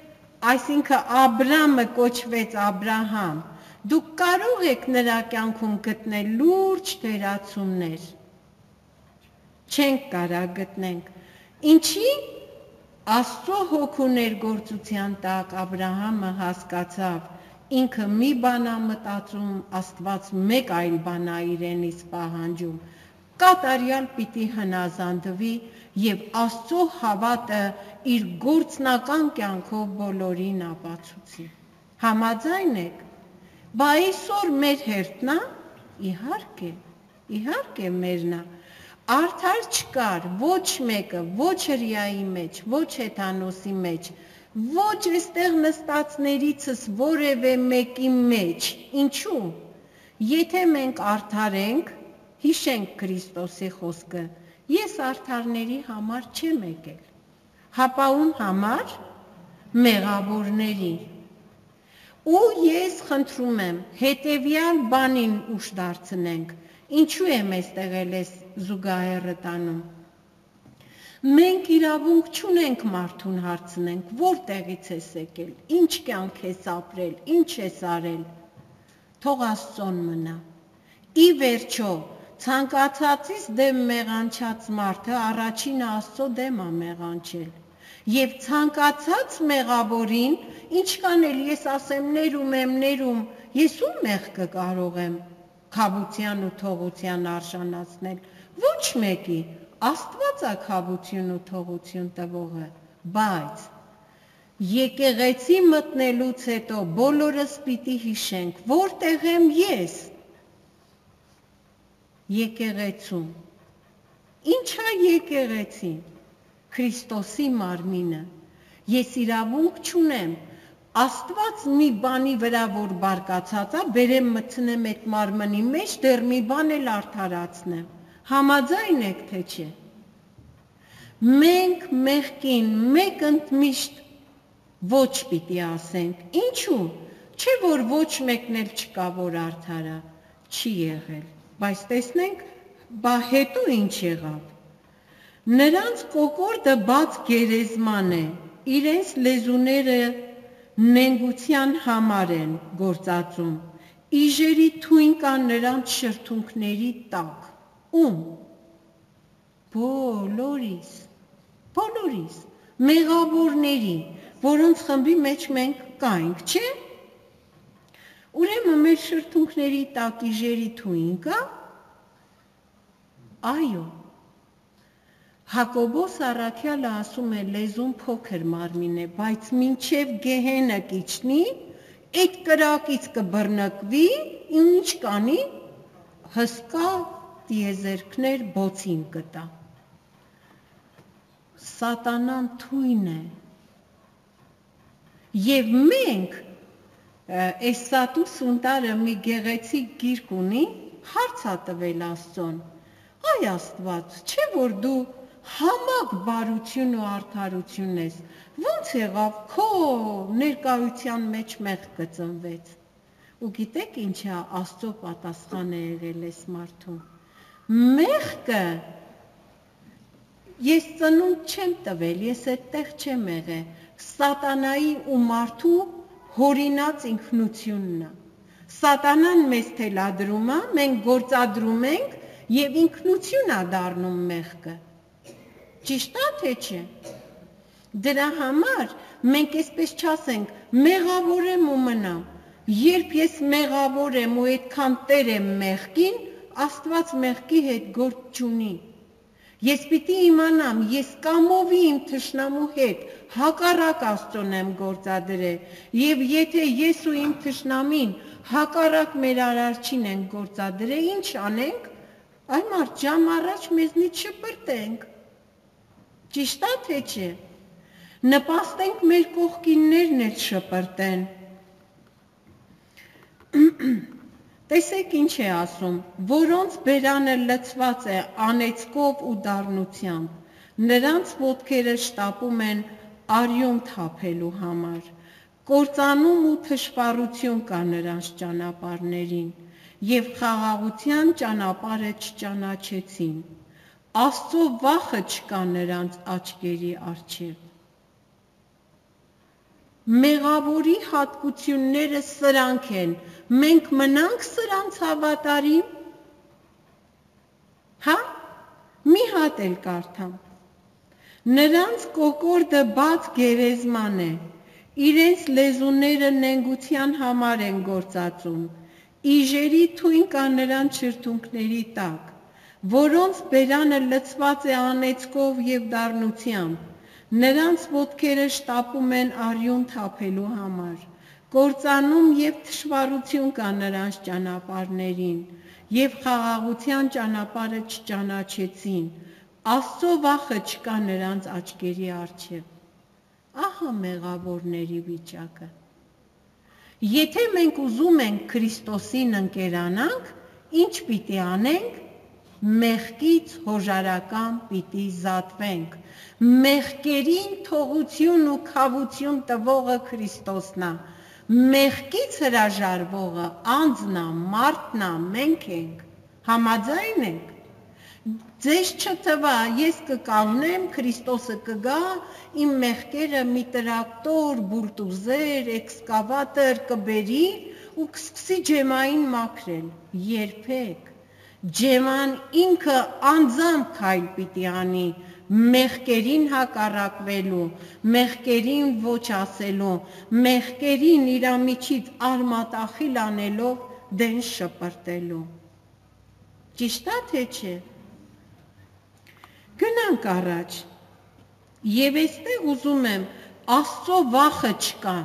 այսինքն Աբրամը կոչվեց Աբ รา համ, դուք կարող եք նրա կյանքում գտնել լուրջ թերացումներ։ Չենք կարա գտնենք։ Ինչի? Աստծո հոգու ներգործության տակ Աբ รา համը հասկացավ, ինքը մի բան է մտածում, Աստված մեկ այլ բան է իրենից պահանջում։ Կատարյալ պիտի հնազանդվի եւ Աստծո հավատը իր գործնական կյանքով բոլորին ապացուցի։ Համաձայն եք։ Բա այսօր մեր հերթն է, իհարկե, իհարկե մերն է։ Արդար չկար ոչ մեկը, ոչ հրյայի մեջ, ոչ հեթանոսի մեջ, ոչ այստեղ նստածներիցս որևէ մեկի մեջ։ Ինչու՞։ Եթե մենք արդար ենք, հիշենք Քրիստոսի խոսքը. Ես արդարների համար չեմ եկել։ Հապաուն համար մեղավորների Ու ես խնդրում եմ, հետևյալ բանին ուշ դարձնենք։ Ինչու եմ այստեղ էլ ես զուգահեռը տանում Մենք իրավունք չունենք մարդուն հարցնենք, որտեղից ես եկել, ինչ կյանք ես ապրել, ինչ ես արել։ Թող Աստծոն մնա։ Ի վերջո, ցանկացածից դեմ մեղանչած մարդը առաջին Աստծո դեմ է մեղանչել։ Եվ ցանկացած մեղավորին, ինչքան էլ ես ասեմ ներում եմ, ներում, ես ում մեղքը կարող եմ խաբության ու թողության արժանացնել։ Ոչ մեկի, Աստված է խավություն ու թողություն տվողը, բայց եկեղեցի մտնելուց հետո բոլորս պիտի հիշենք, որտեղ եմ ես։ Եկեղեցում։ Ինչա եկեղեցին։ Քրիստոսի մարմինը։ Ես իրավունք չունեմ Աստված մի բանի վրա որ բարկացած է, բերեմ մտցնեմ այդ մարմնի մեջ, դեռ մի բան էլ արդարացնեմ։ Համաձայն եք թե չէ։ Մենք մեղքին մեկ ընդմիշտ ոչ պիտի ասենք։ Ինչու՞։ Չէ որ ոչ մեկն էլ չկա որ արդարա չի եղել։ Բայց տեսնենք, բա հետո ինչ եղավ։ Նրանց կոկորդը բաց գերեզման է, իրենց լեզուները նենգության համար են գործածում։ Իժերի թույն կան նրանց շրթունքների տակ Ում։ Բոլորիս։ Բոլորիս։ Մեղավորների, որոնց խմբի մեջ մենք կայինք, չէ՞։ Ուրեմն մեր շրթունքների տակիժերի թույն կա։ Այո։ Հակոբոս Արաքյալը ասում է լեզուն փոքր մարմին է, բայց մինչև գեհենը կիչնի, այդ կրակից կբռնկվի, ինչ կանի հսկա տիեզերքներ բոցին կտա։ Սատանան թույն է։ Եվ մենք այս Սատու Սունտարը մի գեղեցիկ գիրք ունի, հարց ա տվել Աստծոն։ Այ Աստված, չէ որ դու համակ բարություն ու արդարություն ես։ Ոնց եղավ քո ներկայության մեջ մեղ կծնվեց։ Ու գիտեք ինչ է Աստծո պատասխանը եղել այս մարդուն։ Մեղքը ես ծնունդ չեմ տվել, ես այդտեղ չեմ եղել։ Սատանայի ու մարդու հորինած ինքնությունն է։ Սատանան մեզ թելադրում է, մենք գործադրում ենք եւ ինքնություն է դառնում մեղքը։ Ճիշտ է թե չէ։ Դրա համար մենք այսպես չասենք, մեղավոր եմ ու մնամ։ Երբ ես մեղավոր եմ ու այդքան տեր եմ մեղքին, Աստված մեղքի հետ գործ չունի։ Ես պիտի իմանամ, ես կամովի իմ թշնամու հետ հակառակ Աստծուն եմ գործադրել, եւ եթե ես ու իմ թշնամին հակառակ մեր արարչին են գործադրել, ինչ անենք։ Այ մարդ ժամ առաջ մեզնից շպրտենք։ Ճիշտ է թե չէ։ Նպաստենք մեր կողքիններն էլ շպրտեն։ (clears throat) Տեսեք ինչ է ասում, որոնց բերանը լցված է անեծկով ու դառնությամբ, նրանց ոտքերը շտապում են արյուն թափելու համար։ Կործանում ու թշվառություն կա նրանց ճանապարհներին, եւ խաղաղության ճանապարհը չճանաչեցին։ Աստծո վախը չկա նրանց աչքերի առջև մեղավորի հատկությունները սրանք են, մենք մնանք սրանց հավատարիմ, հա, մի հատ էլ կարդամ, նրանց կոկորդը բաց գերեզման է, իրենց լեզուները նենգության համար են գործածում, իժերի թույն կա նրանց շրթունքների տակ, որոնց բերանը լծված է անեցկով և դարնությամբ, Նրանց ոտքերը շտապում են արյուն թափելու համար։ Կործանում եւ թշվառություն կա նրանց ճանապարհներին, եւ խաղաղության ճանապարհը չճանաչեցին։ Աստծո վախը չկա նրանց աչքերի առջև։ Ահա մեղավորների վիճակը։ Եթե մենք ուզում ենք Քրիստոսին ընկերանանք, ինչ պիտի անենք մեղքից հոժարական պիտի զատվենք։ Մեղքերին թողություն ու խավություն տվողը Քրիստոսն է։ Մեղքից հրաժարվողը անձն է, մարդն է, մենք ենք։ Համաձայն ենք։ Ձեզ չթվա, ես կկանգնեմ, Քրիստոսը կգա, իմ մեղքերը մի տրակտոր, բուլտուզեր, էքսկավատոր կբերի ու կսկսի ջեմային մաքրել։ Երբեք Ջեման ինքը անձամբ քայլ պիտի անի մեղկերին հակառակվելու, մեղկերին ոչ ասելու, մեղկերին իր միջից արմատախիլ անելով դեն շպրտելու։ Ճիշտ է թե չէ։ Գնանք առաջ։ Եվ այստեղ ուզում եմ Աստծո վախը չկա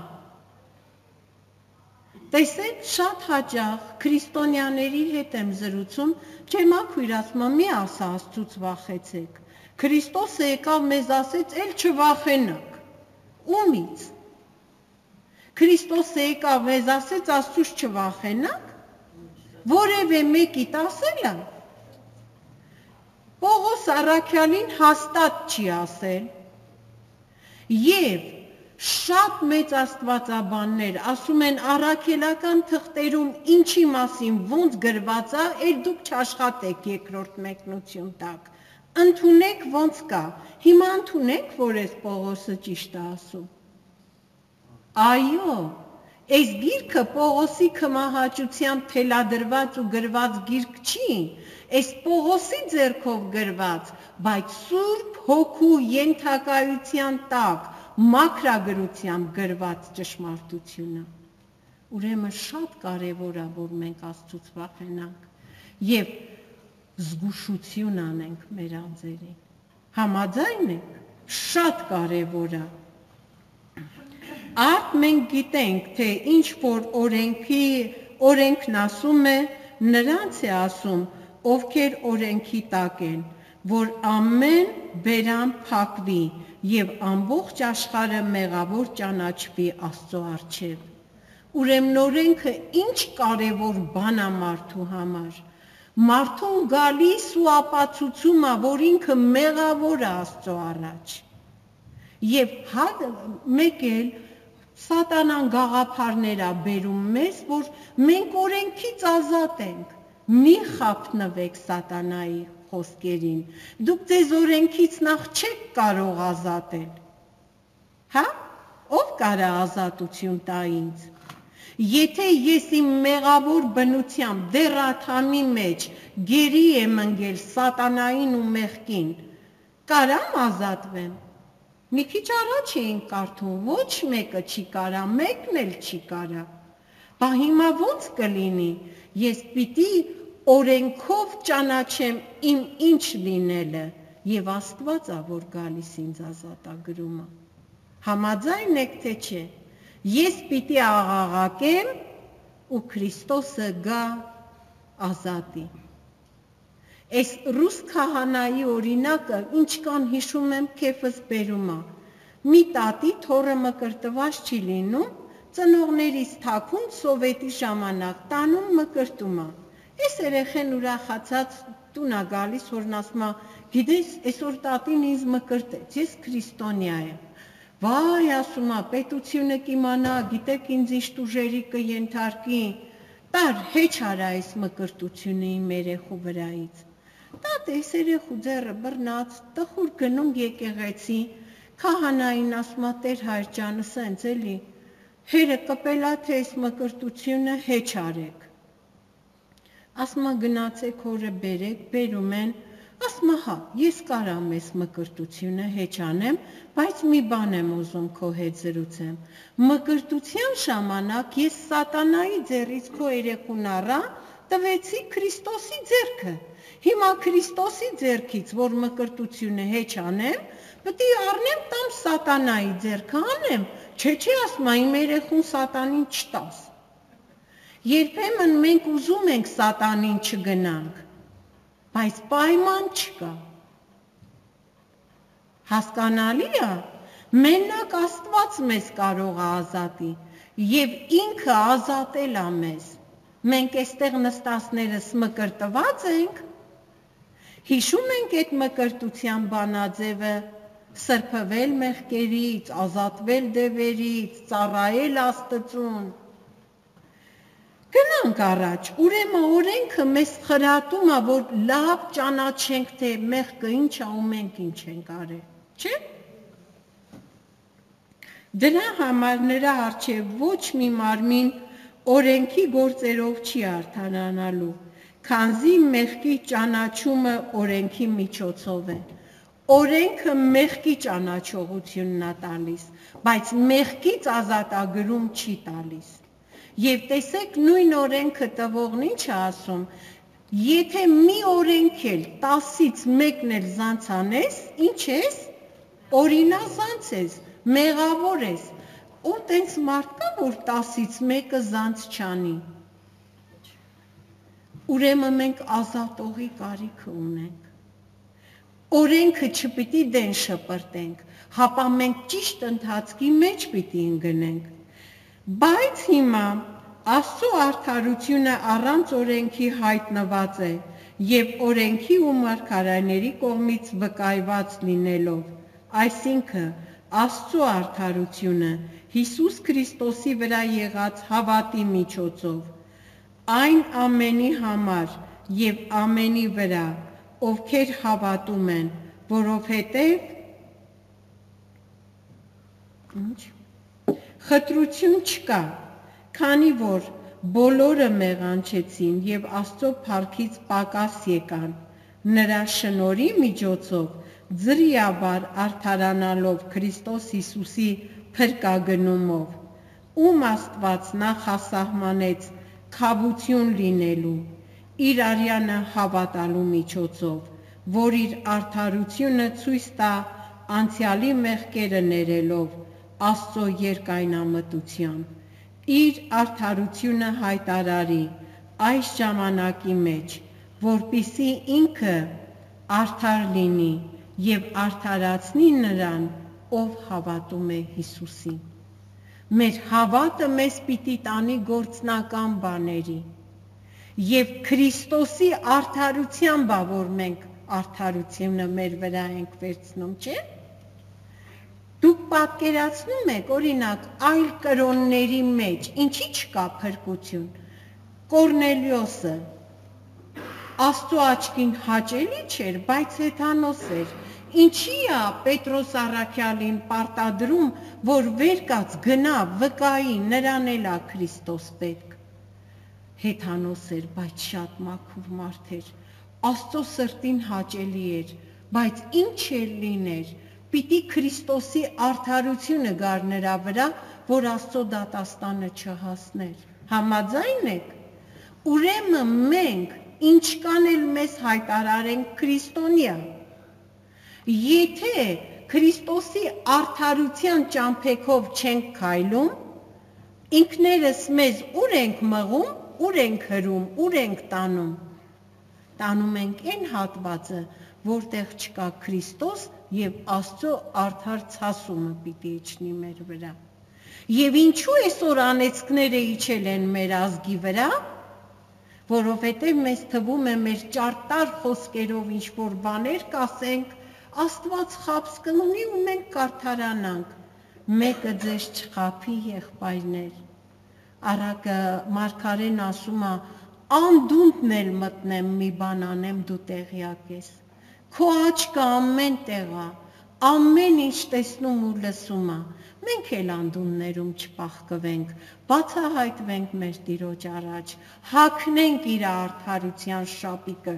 Տեսեք, շատ հաճախ քրիստոնյաների հետ եմ զրուցում, չեմ ակույրացմա մի ասա Աստծուց վախեցեք։ Քրիստոսը եկավ մեզ ասեց, «Էլ չվախենաք»։ Ումից։ Քրիստոսը եկավ մեզ ասեց, Աստծուց չվախենաք։ Որևէ մեկի տասելը Պողոս Արաքյալին հաստատ չի ասել։ Եվ շատ մեծ աստվածաբաններ ասում են առաքելական թղթերում ինչի մասին ոնց գրված է, այլ դուք չաշխատեք երկրորդ մեկնություն տակ։ Ընթունեք ոնց կա։ Հիմա ընթունեք, որ այս Պողոսը ճիշտ է ասում։ Այո, այս գիրքը Պողոսի կմահաճությամբ թելադրված ու գրված գիրք չի, այս Պողոսի ձեռքով գրված, բայց Սուրբ Հոգու ենթակայության տակ մակրագրությամբ գրված ճշմարտությունը։ Ուրեմն շատ կարևոր է, որ մենք Աստծուց վախենանք եւ զգուշություն անենք մեր անձերին։ Համաձայն եք, շատ կարևոր է։ Արդ մենք գիտենք, թե ինչ որ օրենքի օրենքն ասում է, նրանց է ասում, ովքեր օրենքի տակ են, որ ամեն բերան փակվի եւ ամբողջ աշխարհը մեղավոր ճանաչվի Աստծո առջև։ Ուրեմն օրենքը ինչ կարևոր բան է մարդու համար։ Մարդուն գալիս ու ապացուցում է, որ ինքը մեղավոր է Աստծո առաջ։ Եվ հա մեկ էլ Սատանան գաղափարներ է բերում մեզ, որ մենք օրենքից ազատ ենք։ Մի խափնվեք սատանայի խոսքերին։ Դուք ձեզ օրենքից նախ չեք կարող ազատել։ Հա? Ով կարա ազատություն տա ինձ։ Եթե ես իմ մեղավոր բնությամբ դեռ աթամի մեջ գերի եմ ընկել սատանային ու մեղքին, կարամ ազատվեմ։ Մի քիչ առաջ էինք կարդում, ոչ մեկը չի կարա, մեկն էլ չի կարա։ Բա հիմա ո՞նց կլինի։ Ես պիտի օրենքով ճանաչեմ իմ ինչ լինելը եւ Աստվածա որ գալիս ինձ ազատագրումը։ Համաձայն եք թե չէ։ Ես պիտի աղաղակեմ ու Քրիստոսը գա ազատի։ Այս ռուս քահանայի օրինակը ինչ կան հիշում եմ քեֆս բերումա։ Մի տատի թորը մկրտված չի լինում, ծնողներից թաքուն սովետի ժամանակ տանում մկրտումա։ Այս երեխեն ուրախացած տունա գալիս որն ասма, գիտես, այսօր տատին ինձ մկրտեց, ես քրիստոնյա եմ։ Վայ, ասում է, պետությունը կիմանա, գիտեք ինձ ինչ տուժերի կենթարկի։ Տար հեչ արա այս մկրտությունը իմ երեխու վրայից։ Դա տեսերեխու ձեռը բռնած, տխուր գնում եկեղեցի, քահանային ասմա Տեր հայր ջանը սենց էլի, հերը կպելա թե այս մկրտությունը հեչ արեք։ Ասմա գնացեք հորը բերեք, բերում են, ասմա հա, ես կարամ այս մկրտությունը հեչ անեմ, բայց մի բան եմ ուզում քո հետ զրուցեմ։ Մկրտության ժամանակ ես սատանայի ձեռից քո երեկուն առա, տվեցի Քրիստոսի ձեռքը Հիմա Քրիստոսի ձեռքից, որ մկրտությունը հեչ անեմ, պետք է առնեմ տամ սատանայի ձեռքը անեմ, չէ չէ ասում իմ երեխուն սատանին չտաս։ Երբեմն մենք ուզում ենք սատանին չգնանք, բայց պայման չկա։ Հասկանալի է, մենակ Աստված մեզ կարող է ազատի եւ ինքը ազատել է մեզ։ Մենք այստեղ նստածներս մկրտված ենք, Հիշում ենք այդ մկրտության բանաձևը սրբվել մեղքերից, ազատվել դևերից, ծառայել Աստծուն։ Գնանք առաջ, ուրեմն օրենքը մեզ խրատում է, որ լավ ճանաչենք, թե մեղքը ինչ է ու մենք ինչ ենք արել, չէ՞։ Դրա համար նրա արչև ոչ մի մարմին օրենքի գործերով չի արդանանալու քանզի մեղքի ճանաչումը օրենքի միջոցով է։ Օրենքը մեղքի ճանաչողությունն է տալիս, բայց մեղքից ազատագրում չի տալիս։ Եվ տեսեք նույն օրենքը տվողն ինչ է ասում, եթե մի օրենք էլ 10-ից մեկն էլ զանցանես, ինչ ես, օրինազանց ես, մեղավոր ես։ Ու տենց մարդ կա, որ 10-ից մեկը զանց չանի։ Ուրեմն մենք ազատողի կարիքը ունենք։ Օրենքը չպիտի դեն շպրտենք, հապա մենք ճիշտ ընթացքի մեջ պիտի ընկնենք։ Բայց հիմա Աստծո արդարությունը առանց օրենքի հայտնված է եւ օրենքի ու մարգարեների կողմից վկայված լինելով, այսինքն Աստծո արդարությունը Հիսուս Քրիստոսի վրա եղած հավատի միջոցով այն ամենի համար եւ ամենի վրա, ովքեր հավատում են, որովհետեւ ինչ խտրություն չկա, քանի որ բոլորը մեղանչեցին եւ Աստծո փառքից պակաս եկան նրա շնորի միջոցով ձրիաբար արդարանալով Քրիստոս Հիսուսի փրկագնումով ում Աստված նախ հասահմանեց խավություն լինելու իր արյանը հավատալու միջոցով, որ իր արդարությունը ցույց տա անցյալի մեղքերը ներելով Աստծո երկայնամտությամբ իր արդարությունը հայտարարի այս ժամանակի մեջ որpիսի ինքը արդար լինի եւ արդարացնի նրան ով հավատում է Հիսուսին մեր հավատը մեզ պիտի տանի գործնական բաների եւ Քրիստոսի արդարությամբ որ մենք արդարությունը մեր վրա ենք վերցնում, չէ՞։ պատկերացնում եք, օրինակ, այլ կրոնների մեջ ինչի չկա փրկություն։ Կորնելիոսը Աստծո աչքին հաճելի չէր, բայց հեթանոս էր։ Ինչի է Պետրոս Արաքյալին պարտադրում, որ վեր կաց գնա վկայի նրան էլա Քրիստոս պետք։ Հեթանոս էր, բայց շատ մաքուր մարդ էր Աստծո սրտին հաճելի էր, բայց ինչ էր լիներ, պիտի Քրիստոսի արդարությունը գար նրա վրա, որ Աստծո դատաստանը չհասներ։ Համաձայն եք։ Ուրեմն մենք ինչ կանել մեզ հայտարարենք քրիստոնյա։ Եթե Քրիստոսի արդարության ճամփեքով չենք քայլում, ինքներս մեզ ուր ենք մղում, ուր ենք հրում, ուր ենք տանում տանում ենք այն հատվածը, որտեղ չկա Քրիստոս եւ Աստծո արդար ցասումը պիտի իջնի մեր վրա։ Եվ ինչու այսօր անեծքները իջել են մեր ազգի վրա, որովհետև մեզ թվում է մեր ճարտար խոսքերով ինչ որ բաներ կասենք, Աստված խապս կունի ու մենք կարթարանանք։ Մեկը ձեզ չխափի եղբայրներ։ Արակը Մարգարեն ասում է, անդունդն էլ մտնեմ մի բան անեմ դու տեղյակ ես քո աչքը ամեն տեղա ամեն ինչ տեսնում ու լսում է մենք էլ անդուններում չփախկվենք բացահայտվենք մեր տիրոջ առաջ հակնենք իր արդարության շապիկը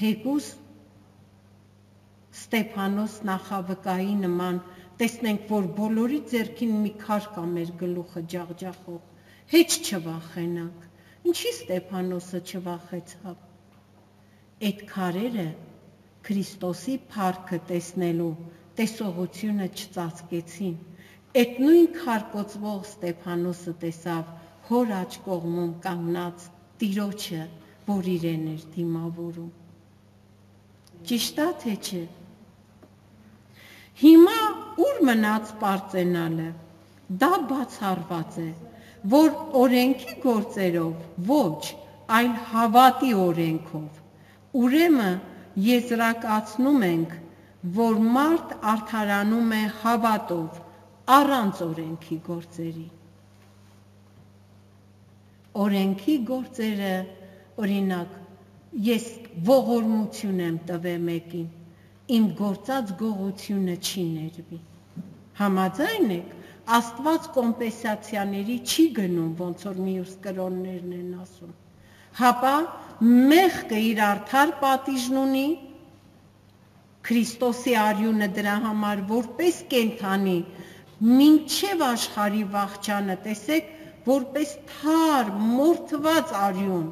թեկուս Ստեփանոս նախավկայի նման տեսնենք որ բոլորի ձեռքին մի քար կա մեր գլուխը ջախջախող հեչ չվախենանք Ինչի Ստեփանոսը չվախեցավ։ Այդ քարերը Քրիստոսի փառքը տեսնելու տեսողությունը չծածկեցին։ Այդ նույն քարկոծվող Ստեփանոսը տեսավ հոր աչ կողմում կանգնած Տիրոջը, որ իրեն էր դիմավորում։ Ճիշտ է թե չէ։ Հիմա ուր մնաց པարծենալը։ Դա բացառված է որ օրենքի գործերով ոչ, այլ հավատի օրենքով։ Ուրեմն եզրակացնում ենք, որ մարդ արդարանում է հավատով, առանց օրենքի գործերի։ Օրենքի գործերը, օրինակ, ես ողորմություն եմ տվել մեկին, իմ գործած գողությունը չի ներվի։ Համաձայն եք, Աստված կոմպենսացիաների չի գնում, ոնց որ մյուս կրոններն են ասում։ Հապա մեղքը իր արդար պատիժն ունի, Քրիստոսի արյունը դրա համար որպես կենթանի մինչև աշխարի վաղճանը տեսեք, որպես թար մորթված արյուն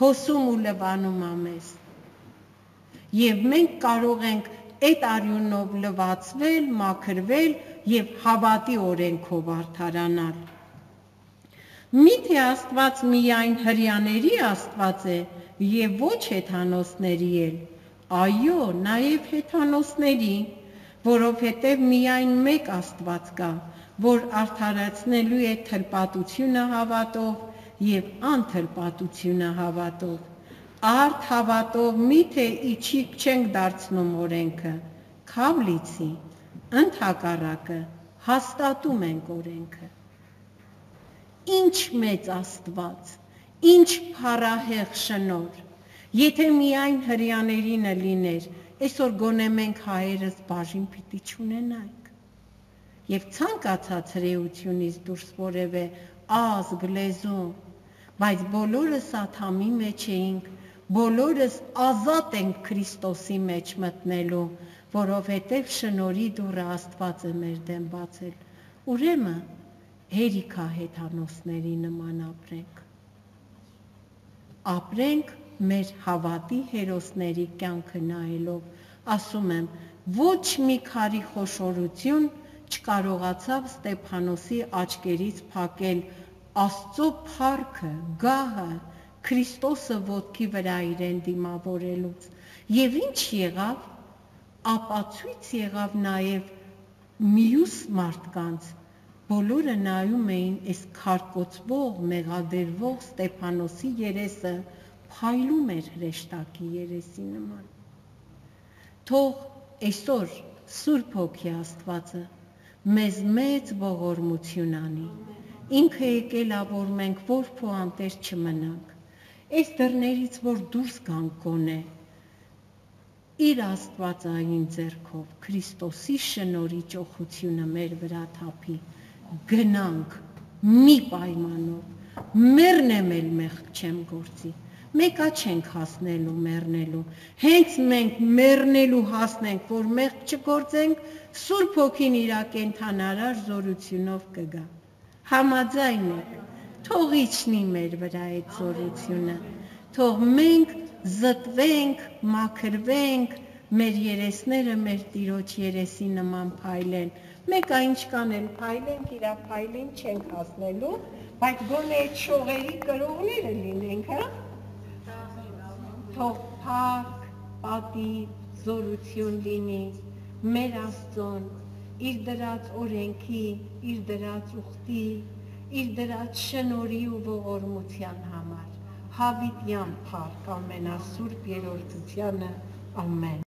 հոսում ու լվանում ամես։ Եվ մենք կարող ենք այդ արյունով լվացվել, մաքրվել եւ հավատի օրենքով արդարանալ։ Միթե Աստված միայն հрьяների Աստված է եւ ոչ հեթանոսների էլ։ Այո, նաեւ հեթանոսների, որովհետեւ միայն մեկ Աստված կա, որ արդարացնելու է թրպատությունը հավատով եւ անթրպատությունը հավատով։ Արդ հավատով միթե իջիկ չենք դարձնում օրենքը, քավլիցի, ընդհակառակը հաստատում ենք օրենքը։ Ինչ մեծ Աստված, ինչ փառահեղ շնոր։ Եթե միայն հрьяաներինը լիներ, այսօր գոնե մենք հայերս բաժին պիտի չունենանք։ Եվ ցանկացած հրեությունից դուրս որևէ ազգ լեզու, բայց բոլորս աթամի մեջ էինք, բոլորս ազատ ենք Քրիստոսի մեջ մտնելու, որովհետև շնորհի դուրը Աստված է մեր դեմ բացել։ Ուրեմն հերիքա հեթանոսների նման ապրենք։ Ապրենք մեր հավատի հերոսների կյանքը նայելով ասում եմ ոչ մի քարի խոշորություն չկարողացավ Ստեփանոսի աչկերից փակել Աստծո փառքը, գահը, Քրիստոսը ոտքի վրա իրեն դիմավորելուց։ Եվ ինչ եղավ ապացույց եղավ նաև մյուս մարդկանց բոլորը նայում էին այս քարկոծվող, մեղադերվող Ստեփանոսի երեսը փայլում էր հրեշտակի երեսի նման։ Թող այսօր Սուրբ Հոգի Աստվածը մեզ մեծ ողորմություն անի։ Ինքը եկել ա որ մենք որփ ու անտեր չմնանք։ Այս դռներից որ դուրս գանք գոնե, իր Աստվածային ձեռքով Քրիստոսի շնորհի ճոխությունը մեր վրա թափի գնանք մի պայմանով մեռնեմ էլ մեղք չեմ գործի մեկա չենք հասնելու մեռնելու հենց մենք մեռնելու հասնենք որ մեղք չգործենք Սուրբ Հոգին իր կենթանարար զորությունով կգա համաձայն եք թող իջնի մեր վրա այդ զորությունը թող մենք զտվենք մաքրվենք մեր երեսները մեր տիրոջ երեսի նման փայլեն Մեկ այն չկանել փայլենք, իրա փայլին չենք հասնելու, բայց գոնե այդ շողերի կրողները լինենք, հա? Թող փառք, պատի, զորություն լինի մեր Աստծոն, իր դրած օրենքի, իր դրած ուխտի, իր դրած շնորի ու ողորմության համար։ Հավիտյան փառք ամենասուրբ երորդությանը, ամեն։